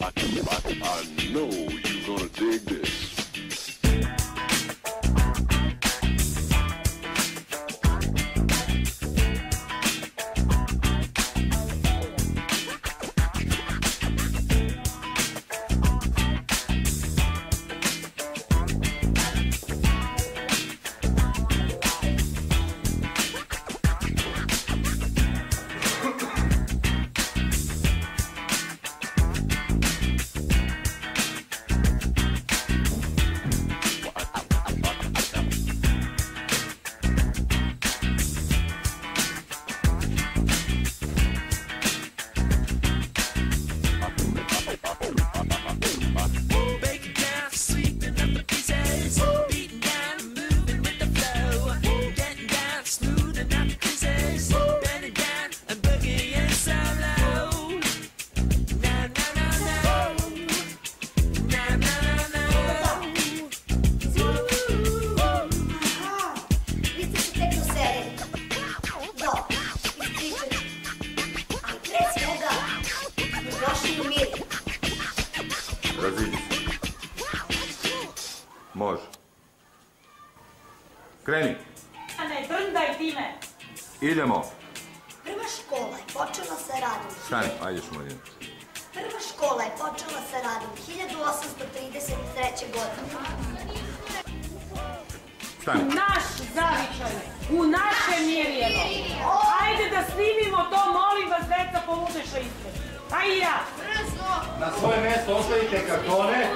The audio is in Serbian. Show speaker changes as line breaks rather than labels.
I,
I, I,
I know. Može. Kreni.
Ne drndaj time!
Idemo.
Prva škola je počela sa radom.
Stani, ajdeš mladine.
Prva škola je počela sa radom 1833. godine.
Stani.
Naš zavičaj, u naše mirjeno. Ajde da snimimo to, molim vas, deca, poludeša ispred. A i ja.
Na svoje mesto ostavite kartone.